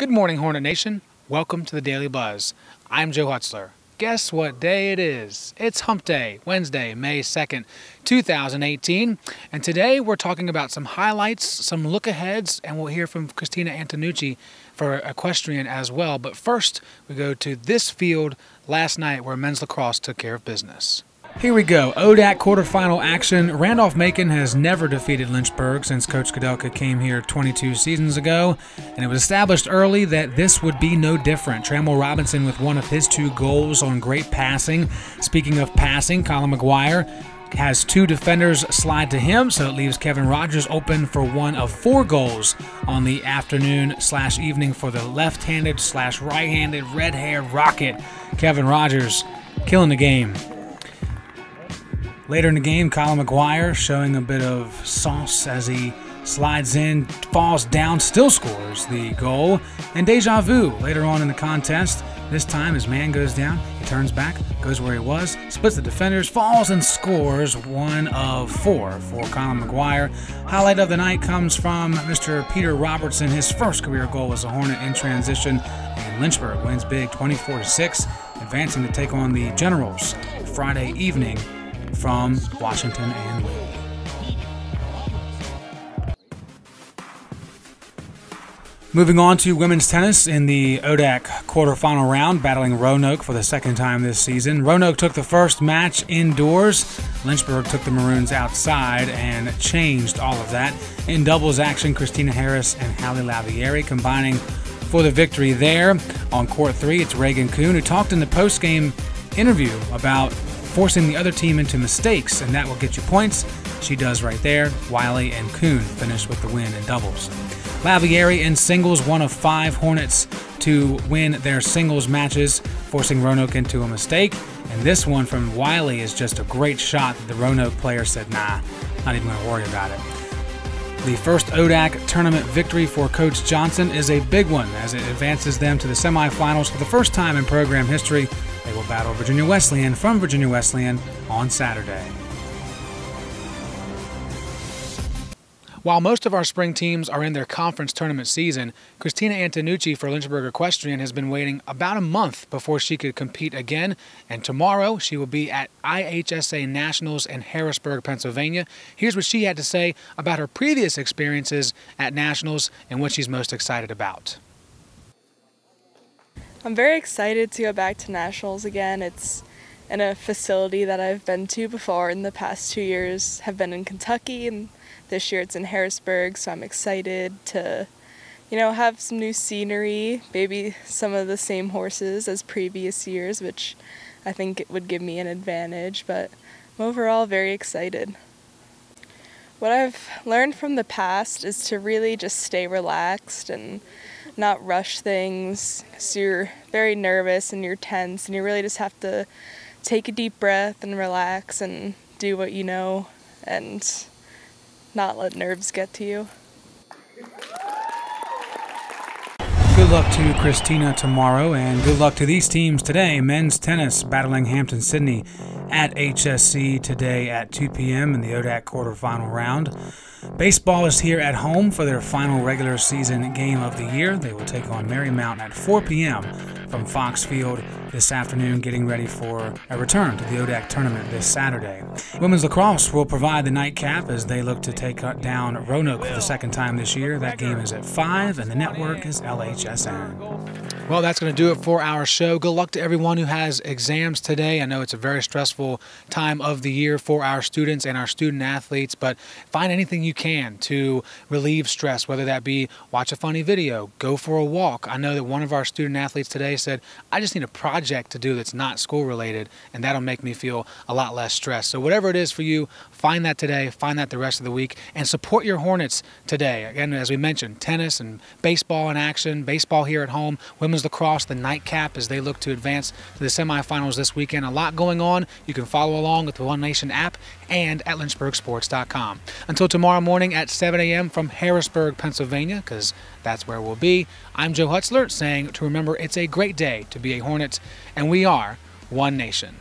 Good morning, Hornet Nation. Welcome to the Daily Buzz. I'm Joe Hutzler. Guess what day it is? It's Hump Day, Wednesday, May 2nd, 2018. And today we're talking about some highlights, some look aheads, and we'll hear from Christina Antonucci for equestrian as well. But first, we go to this field last night where men's lacrosse took care of business. Here we go. ODAC quarterfinal action. Randolph Macon has never defeated Lynchburg since Coach Koudelka came here 22 seasons ago, and it was established early that this would be no different. Trammell Robinson with one of his two goals on great passing. Speaking of passing, Colin McGuire has two defenders slide to him, so it leaves Kevin Rogers open for one of four goals on the afternoon slash evening for the left-handed slash right-handed red-haired rocket. Kevin Rogers killing the game. Later in the game, Colin McGuire showing a bit of sauce as he slides in, falls down, still scores the goal. And deja vu later on in the contest. This time his man goes down, he turns back, goes where he was, splits the defenders, falls and scores one of four for Colin McGuire. Highlight of the night comes from Mr. Peter Robertson. His first career goal was a Hornet in transition, and Lynchburg wins big 24 6, advancing to take on the Generals Friday evening from Washington and Lee. Moving on to women's tennis in the ODAC quarterfinal round, battling Roanoke for the second time this season. Roanoke took the first match indoors. Lynchburg took the Maroons outside and changed all of that. In doubles action, Christina Harris and Hallie Lavieri combining for the victory there. On court three, it's Reagan Kuhn who talked in the post-game interview about forcing the other team into mistakes, and that will get you points. She does right there. Wiley and Kuhn finish with the win in doubles. Lavieri in singles, one of five Hornets to win their singles matches, forcing Roanoke into a mistake. And this one from Wiley is just a great shot that the Roanoke player said, nah, not even going to worry about it. The first ODAC tournament victory for Coach Johnson is a big one as it advances them to the semifinals for the first time in program history. They will battle Virginia Wesleyan from Virginia Wesleyan on Saturday. While most of our spring teams are in their conference tournament season, Christina Antonucci for Lynchburg Equestrian has been waiting about a month before she could compete again, and tomorrow she will be at IHSA Nationals in Harrisburg, Pennsylvania. Here's what she had to say about her previous experiences at Nationals and what she's most excited about. I'm very excited to go back to Nationals again. It's in a facility that I've been to before in the past two years, have been in Kentucky and this year it's in Harrisburg, so I'm excited to, you know, have some new scenery, maybe some of the same horses as previous years, which I think it would give me an advantage, but I'm overall very excited. What I've learned from the past is to really just stay relaxed and not rush things because you're very nervous and you're tense and you really just have to take a deep breath and relax and do what you know and not let nerves get to you. Good luck to Christina tomorrow, and good luck to these teams today. Men's tennis battling Hampden Sydney at HSC today at 2 p.m. in the ODAC quarterfinal round. Baseball is here at home for their final regular season game of the year. They will take on Marymount at 4 p.m. from Fox Field this afternoon, getting ready for a return to the ODAC tournament this Saturday. Women's lacrosse will provide the nightcap as they look to take down Roanoke for the second time this year. That game is at 5, and the network is LHSN. Well, that's going to do it for our show. Good luck to everyone who has exams today. I know it's a very stressful time of the year for our students and our student athletes, but find anything you can to relieve stress, whether that be watch a funny video, go for a walk. I know that one of our student athletes today said, I just need a project to do that's not school related, and that'll make me feel a lot less stressed. So, whatever it is for you, find that today, find that the rest of the week, and support your Hornets today. Again, as we mentioned, tennis and baseball in action, baseball here at home, women's lacrosse, the nightcap as they look to advance to the semifinals this weekend. A lot going on. You can follow along with the One Nation app and at lynchburgsports.com. Until tomorrow morning at 7 a.m. from Harrisburg, Pennsylvania, because that's where we'll be. I'm Joe Hutzler saying to remember it's a great day to be a Hornet, and we are one nation.